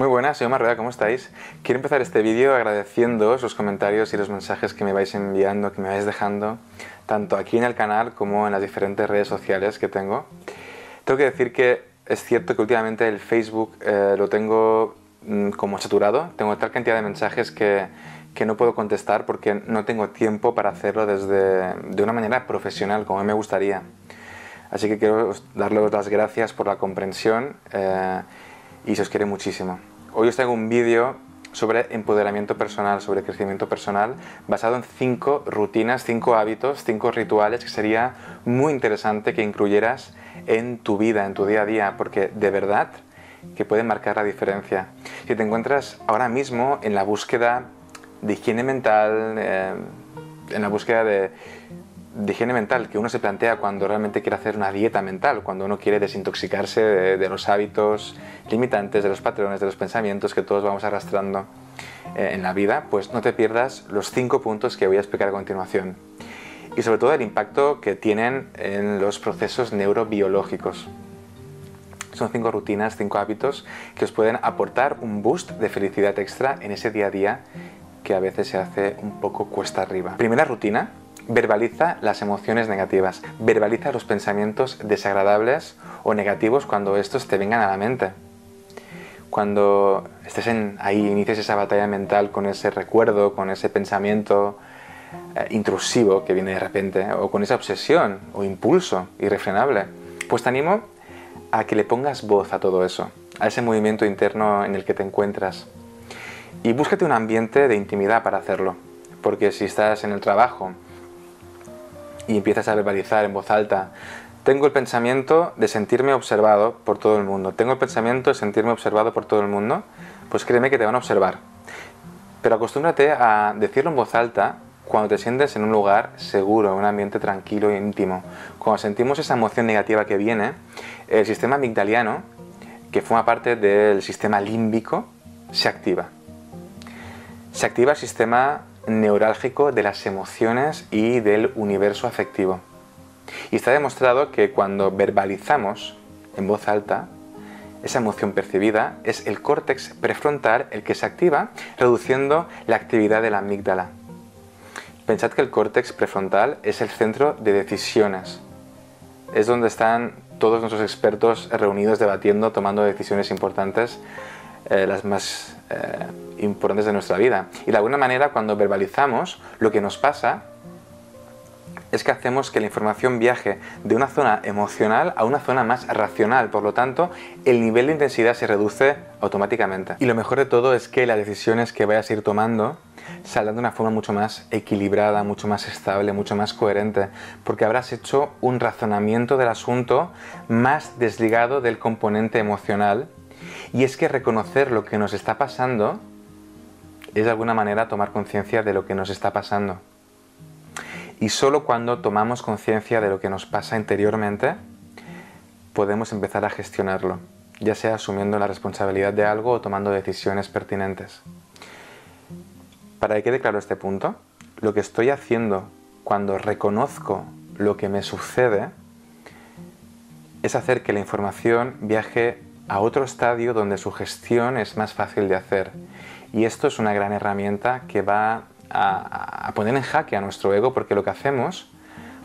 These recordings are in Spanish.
Muy buenas, soy Omar Rueda, ¿cómo estáis? Quiero empezar este vídeo agradeciendo los comentarios y los mensajes que me vais enviando, que me vais dejando, tanto aquí en el canal como en las diferentes redes sociales que tengo. Tengo que decir que es cierto que últimamente el Facebook eh, lo tengo mm, como saturado, tengo tal cantidad de mensajes que, que, no puedo contestar porque no tengo tiempo para hacerlo desde, de una manera profesional como me gustaría. Así que quiero darles las gracias por la comprensión eh, y se os quiere muchísimo. Hoy os traigo un vídeo sobre empoderamiento personal, sobre crecimiento personal, basado en cinco rutinas, cinco hábitos, cinco rituales que sería muy interesante que incluyeras en tu vida, en tu día a día, porque de verdad que pueden marcar la diferencia. Si te encuentras ahora mismo en la búsqueda de higiene mental, eh, en la búsqueda de de higiene mental que uno se plantea cuando realmente quiere hacer una dieta mental, cuando uno quiere desintoxicarse de, los hábitos limitantes, de los patrones, de los pensamientos que todos vamos arrastrando eh, en la vida, pues no te pierdas los cinco puntos que voy a explicar a continuación. Y sobre todo el impacto que tienen en los procesos neurobiológicos. Son cinco rutinas, cinco hábitos que os pueden aportar un boost de felicidad extra en ese día a día que a veces se hace un poco cuesta arriba. Primera rutina, Verbaliza las emociones negativas, verbaliza los pensamientos desagradables o negativos cuando estos te vengan a la mente. Cuando estés ahí, inicies esa batalla mental con ese recuerdo, con ese pensamiento eh, intrusivo que viene de repente, o con esa obsesión o impulso irrefrenable, pues te animo a que le pongas voz a todo eso, a ese movimiento interno en el que te encuentras. Y búscate un ambiente de intimidad para hacerlo, porque si estás en el trabajo, y empiezas a verbalizar en voz alta. Tengo el pensamiento de sentirme observado por todo el mundo. Tengo el pensamiento de sentirme observado por todo el mundo. Pues créeme que te van a observar. Pero acostúmbrate a decirlo en voz alta cuando te sientes en un lugar seguro, en un ambiente tranquilo e íntimo. Cuando sentimos esa emoción negativa que viene, el sistema amigdaliano, que forma parte del sistema límbico, se activa. Se activa el sistema neurálgico de las emociones y del universo afectivo. Y está demostrado que cuando verbalizamos en voz alta, esa emoción percibida es el córtex prefrontal el que se activa, reduciendo la actividad de la amígdala. Pensad que el córtex prefrontal es el centro de decisiones. Es donde están todos nuestros expertos reunidos debatiendo, tomando decisiones importantes, eh, las más eh, importantes de nuestra vida. Y de alguna manera cuando verbalizamos lo que nos pasa es que hacemos que la información viaje de una zona emocional a una zona más racional, por lo tanto el nivel de intensidad se reduce automáticamente. Y lo mejor de todo es que las decisiones que vayas a ir tomando saldrán de una forma mucho más equilibrada, mucho más estable, mucho más coherente, porque habrás hecho un razonamiento del asunto más desligado del componente emocional y es que reconocer lo que nos está pasando es de alguna manera tomar conciencia de lo que nos está pasando. Y solo cuando tomamos conciencia de lo que nos pasa interiormente, podemos empezar a gestionarlo, ya sea asumiendo la responsabilidad de algo o tomando decisiones pertinentes. Para que quede claro este punto, lo que estoy haciendo cuando reconozco lo que me sucede es hacer que la información viaje a otro estadio donde su gestión es más fácil de hacer. Y esto es una gran herramienta que va a, poner en jaque a nuestro ego porque lo que hacemos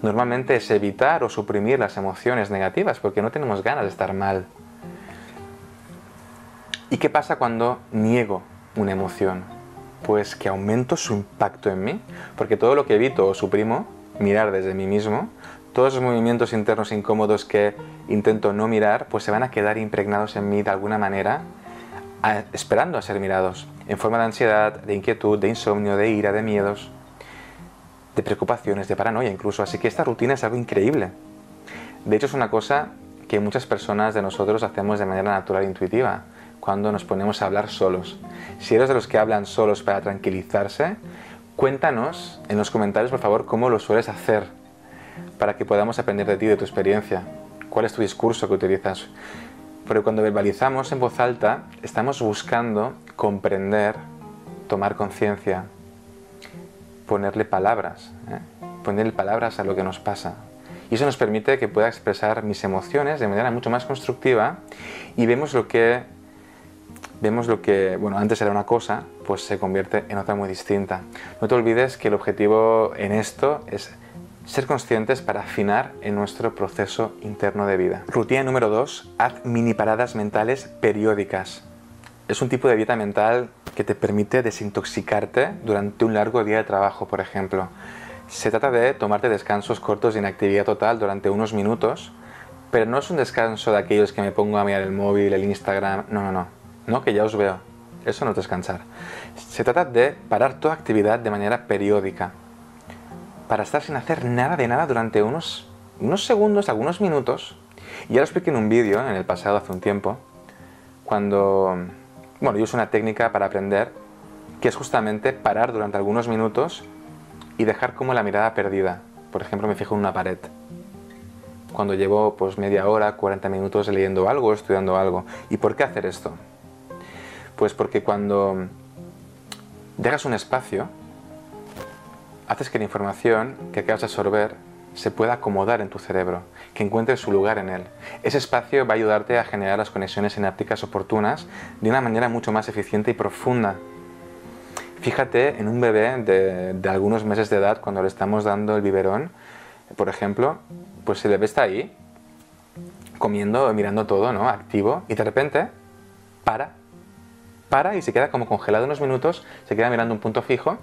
normalmente es evitar o suprimir las emociones negativas porque no tenemos ganas de estar mal. ¿Y qué pasa cuando niego una emoción? Pues que aumento su impacto en mí, porque todo lo que evito o suprimo, mirar desde mí mismo, todos esos movimientos internos incómodos que intento no mirar, pues se van a quedar impregnados en mí de alguna manera, esperando a ser mirados, en forma de ansiedad, de inquietud, de insomnio, de ira, de miedos, de preocupaciones, de paranoia incluso. Así que esta rutina es algo increíble. De hecho es una cosa que muchas personas de nosotros hacemos de manera natural e intuitiva, cuando nos ponemos a hablar solos. Si eres de los que hablan solos para tranquilizarse, cuéntanos en los comentarios, por favor, cómo lo sueles hacer para que podamos aprender de ti, de tu experiencia. ¿Cuál es tu discurso que utilizas? Porque cuando verbalizamos en voz alta, estamos buscando comprender, tomar conciencia, ponerle palabras, ¿eh? ponerle palabras a lo que nos pasa. Y eso nos permite que pueda expresar mis emociones de manera mucho más constructiva y vemos lo que vemos lo que, bueno, antes era una cosa, pues se convierte en otra muy distinta. No te olvides que el objetivo en esto es ser conscientes para afinar en nuestro proceso interno de vida. Rutina número 2, haz mini paradas mentales periódicas. Es un tipo de dieta mental que te permite desintoxicarte durante un largo día de trabajo, por ejemplo. Se trata de tomarte descansos cortos de inactividad total durante unos minutos, pero no es un descanso de aquellos que me pongo a mirar el móvil, el Instagram, no, no, no, no, que ya os veo. Eso no es descansar. Se trata de parar toda actividad de manera periódica para estar sin hacer nada de nada durante unos, unos segundos, algunos minutos. Ya lo expliqué en un vídeo en el pasado, hace un tiempo, cuando, bueno, yo uso una técnica para aprender que es justamente parar durante algunos minutos y dejar como la mirada perdida. Por ejemplo, me fijo en una pared. Cuando llevo pues media hora, 40 minutos leyendo algo, estudiando algo. ¿Y por qué hacer esto? Pues porque cuando dejas un espacio, haces que la información que acabas de absorber se pueda acomodar en tu cerebro, que encuentre su lugar en él. Ese espacio va a ayudarte a generar las conexiones sinápticas oportunas de una manera mucho más eficiente y profunda. Fíjate en un bebé de, algunos meses de edad cuando le estamos dando el biberón, por ejemplo, pues el bebé está ahí, comiendo, mirando todo, ¿no? Activo, y de repente para, para y se queda como congelado unos minutos, se queda mirando un punto fijo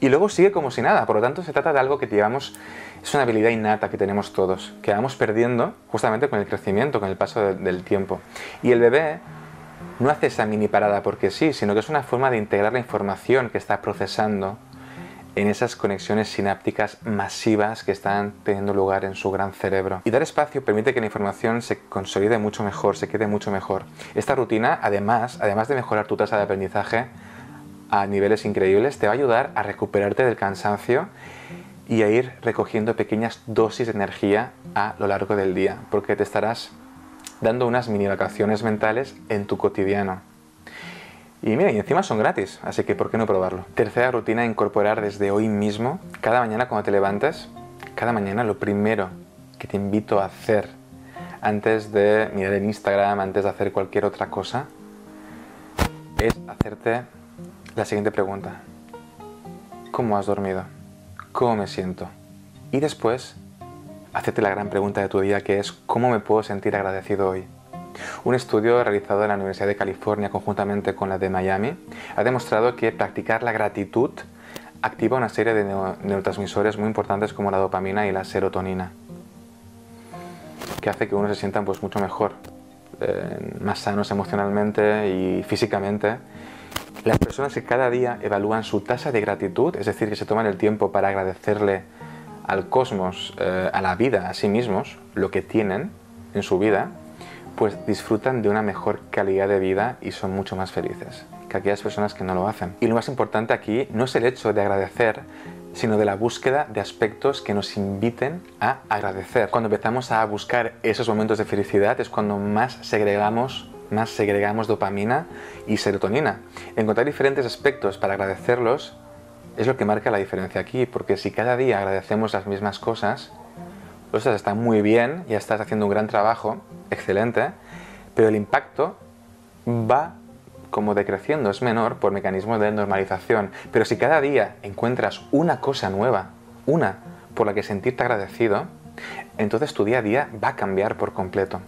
y luego sigue como si nada. Por lo tanto, se trata de algo que llevamos, es una habilidad innata que tenemos todos, que vamos perdiendo justamente con el crecimiento, con el paso del tiempo. Y el bebé no hace esa mini parada porque sí, sino que es una forma de integrar la información que está procesando en esas conexiones sinápticas masivas que están teniendo lugar en su gran cerebro. Y dar espacio permite que la información se consolide mucho mejor, se quede mucho mejor. Esta rutina, además, además de mejorar tu tasa de aprendizaje, a niveles increíbles, te va a ayudar a recuperarte del cansancio y a ir recogiendo pequeñas dosis de energía a lo largo del día, porque te estarás dando unas mini vacaciones mentales en tu cotidiano. Y mira, y encima son gratis, así que ¿por qué no probarlo? Tercera rutina, incorporar desde hoy mismo, cada mañana cuando te levantes, cada mañana lo primero que te invito a hacer antes de mirar en Instagram, antes de hacer cualquier otra cosa, es hacerte la siguiente pregunta. ¿Cómo has dormido? ¿Cómo me siento? Y después, hacete la gran pregunta de tu día que es ¿cómo me puedo sentir agradecido hoy? Un estudio realizado en la Universidad de California conjuntamente con la de Miami ha demostrado que practicar la gratitud activa una serie de neurotransmisores muy importantes como la dopamina y la serotonina, que hace que uno se sienta pues, mucho mejor, eh, más sanos emocionalmente y físicamente las personas que cada día evalúan su tasa de gratitud, es decir, que se toman el tiempo para agradecerle al cosmos, eh, a la vida, a sí mismos, lo que tienen en su vida, pues disfrutan de una mejor calidad de vida y son mucho más felices que aquellas personas que no lo hacen. Y lo más importante aquí no es el hecho de agradecer, sino de la búsqueda de aspectos que nos inviten a agradecer. Cuando empezamos a buscar esos momentos de felicidad es cuando más segregamos más segregamos dopamina y serotonina. Encontrar diferentes aspectos para agradecerlos es lo que marca la diferencia aquí, porque si cada día agradecemos las mismas cosas, cosas están muy bien, ya estás haciendo un gran trabajo, excelente, pero el impacto va como decreciendo, es menor por mecanismos de normalización. Pero si cada día encuentras una cosa nueva, una por la que sentirte agradecido, entonces tu día a día va a cambiar por completo.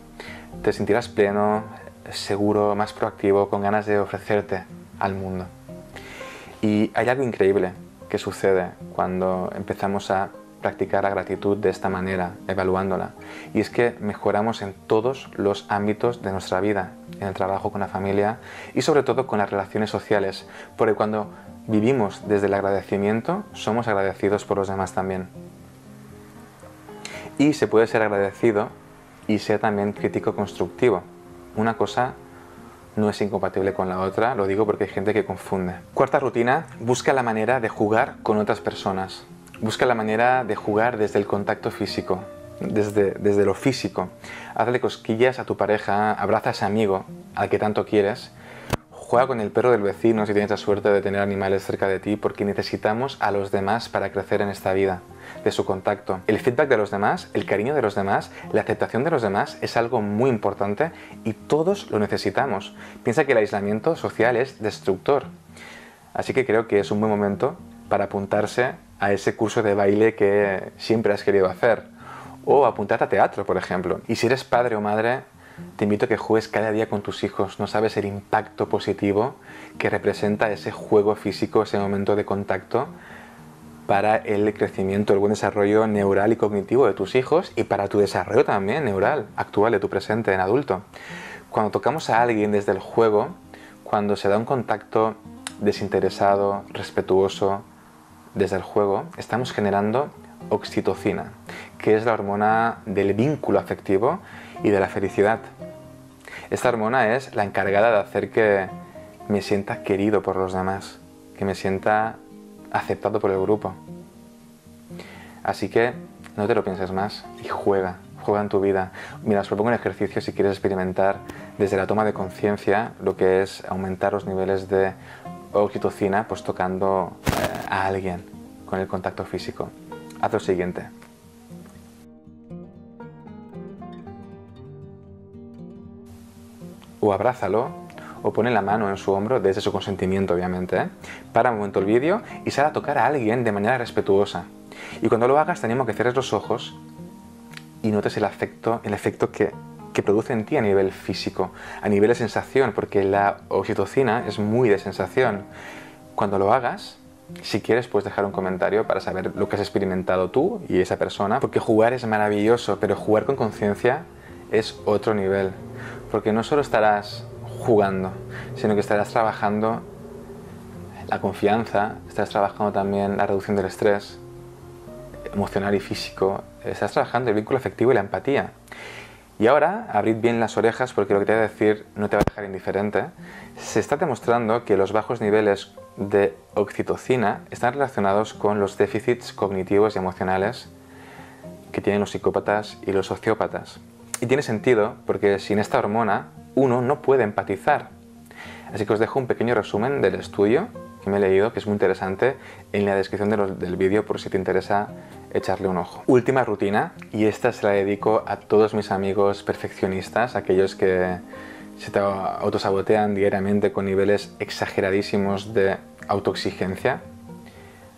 Te sentirás pleno, seguro, más proactivo, con ganas de ofrecerte al mundo. Y hay algo increíble que sucede cuando empezamos a practicar la gratitud de esta manera, evaluándola. Y es que mejoramos en todos los ámbitos de nuestra vida, en el trabajo con la familia y sobre todo con las relaciones sociales, porque cuando vivimos desde el agradecimiento, somos agradecidos por los demás también. Y se puede ser agradecido y ser también crítico constructivo una cosa no es incompatible con la otra, lo digo porque hay gente que confunde. Cuarta rutina, busca la manera de jugar con otras personas. Busca la manera de jugar desde el contacto físico, desde, desde lo físico. Hazle cosquillas a tu pareja, abraza a ese amigo al que tanto quieres, Juega con el perro del vecino si tienes la suerte de tener animales cerca de ti porque necesitamos a los demás para crecer en esta vida, de su contacto. El feedback de los demás, el cariño de los demás, la aceptación de los demás es algo muy importante y todos lo necesitamos. Piensa que el aislamiento social es destructor. Así que creo que es un buen momento para apuntarse a ese curso de baile que siempre has querido hacer. O apuntarte a teatro, por ejemplo. Y si eres padre o madre, te invito a que juegues cada día con tus hijos. No sabes el impacto positivo que representa ese juego físico, ese momento de contacto para el crecimiento, el buen desarrollo neural y cognitivo de tus hijos y para tu desarrollo también neural, actual de tu presente en adulto. Cuando tocamos a alguien desde el juego, cuando se da un contacto desinteresado, respetuoso desde el juego, estamos generando oxitocina, que es la hormona del vínculo afectivo y de la felicidad. Esta hormona es la encargada de hacer que me sienta querido por los demás, que me sienta aceptado por el grupo. Así que no te lo pienses más y juega, juega en tu vida. Mira, os propongo un ejercicio si quieres experimentar desde la toma de conciencia lo que es aumentar los niveles de oxitocina pues tocando eh, a alguien con el contacto físico. Haz lo siguiente. o abrázalo o pone la mano en su hombro desde su consentimiento, obviamente. ¿eh? Para un momento el vídeo y sale a tocar a alguien de manera respetuosa. Y cuando lo hagas, te animo a que cierres los ojos y notes el, afecto, el efecto que, que produce en ti a nivel físico, a nivel de sensación, porque la oxitocina es muy de sensación. Cuando lo hagas, si quieres, puedes dejar un comentario para saber lo que has experimentado tú y esa persona, porque jugar es maravilloso, pero jugar con conciencia es otro nivel porque no solo estarás jugando, sino que estarás trabajando la confianza, estarás trabajando también la reducción del estrés emocional y físico, estás trabajando el vínculo afectivo y la empatía. Y ahora, abrid bien las orejas porque lo que te voy a decir no te va a dejar indiferente. Se está demostrando que los bajos niveles de oxitocina están relacionados con los déficits cognitivos y emocionales que tienen los psicópatas y los sociópatas. Y tiene sentido porque sin esta hormona uno no puede empatizar. Así que os dejo un pequeño resumen del estudio que me he leído, que es muy interesante, en la descripción del vídeo por si te interesa echarle un ojo. Última rutina, y esta se la dedico a todos mis amigos perfeccionistas, aquellos que se te autosabotean diariamente con niveles exageradísimos de autoexigencia,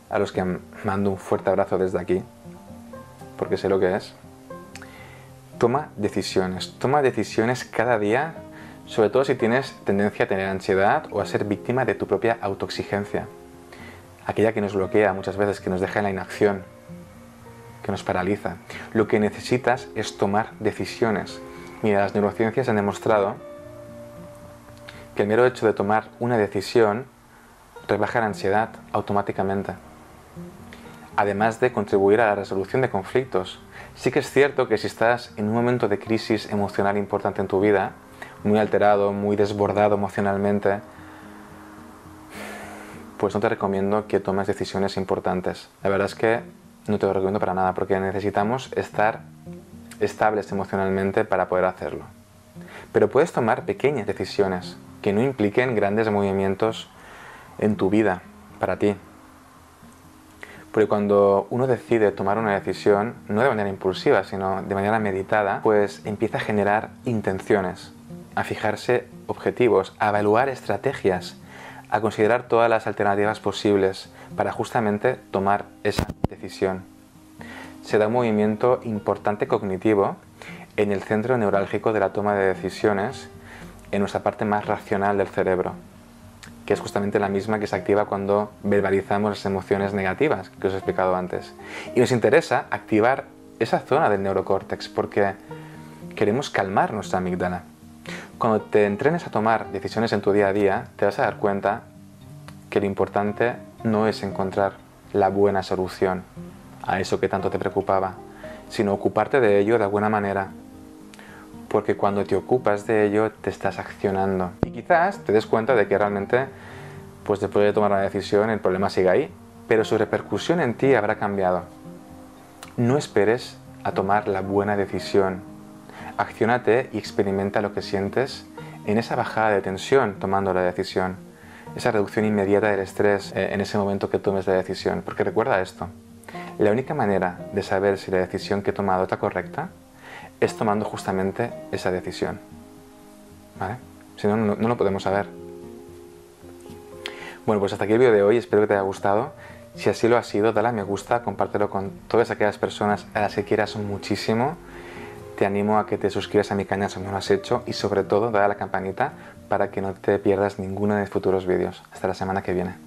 a los que mando un fuerte abrazo desde aquí, porque sé lo que es toma decisiones. Toma decisiones cada día, sobre todo si tienes tendencia a tener ansiedad o a ser víctima de tu propia autoexigencia. Aquella que nos bloquea muchas veces, que nos deja en la inacción, que nos paraliza. Lo que necesitas es tomar decisiones. Mira, las neurociencias han demostrado que el mero hecho de tomar una decisión rebaja la ansiedad automáticamente además de contribuir a la resolución de conflictos. Sí que es cierto que si estás en un momento de crisis emocional importante en tu vida, muy alterado, muy desbordado emocionalmente, pues no te recomiendo que tomes decisiones importantes. La verdad es que no te lo recomiendo para nada porque necesitamos estar estables emocionalmente para poder hacerlo. Pero puedes tomar pequeñas decisiones que no impliquen grandes movimientos en tu vida para ti. Porque cuando uno decide tomar una decisión, no de manera impulsiva, sino de manera meditada, pues empieza a generar intenciones, a fijarse objetivos, a evaluar estrategias, a considerar todas las alternativas posibles para justamente tomar esa decisión. Se da un movimiento importante cognitivo en el centro neurálgico de la toma de decisiones, en nuestra parte más racional del cerebro que es justamente la misma que se activa cuando verbalizamos las emociones negativas que os he explicado antes. Y nos interesa activar esa zona del neurocórtex porque queremos calmar nuestra amígdala. Cuando te entrenes a tomar decisiones en tu día a día, te vas a dar cuenta que lo importante no es encontrar la buena solución a eso que tanto te preocupaba, sino ocuparte de ello de alguna manera porque cuando te ocupas de ello te estás accionando. Y quizás te des cuenta de que realmente, pues después de tomar la decisión, el problema sigue ahí, pero su repercusión en ti habrá cambiado. No esperes a tomar la buena decisión. Acciónate y experimenta lo que sientes en esa bajada de tensión tomando la decisión, esa reducción inmediata del estrés eh, en ese momento que tomes la decisión. Porque recuerda esto, la única manera de saber si la decisión que he tomado está correcta es tomando justamente esa decisión. ¿Vale? Si no, no, lo podemos saber. Bueno, pues hasta aquí el vídeo de hoy, espero que te haya gustado. Si así lo ha sido, dale a me gusta, compártelo con todas aquellas personas a las que quieras muchísimo. Te animo a que te suscribas a mi canal si no lo has hecho y sobre todo dale a la campanita para que no te pierdas ninguno de mis futuros vídeos. Hasta la semana que viene.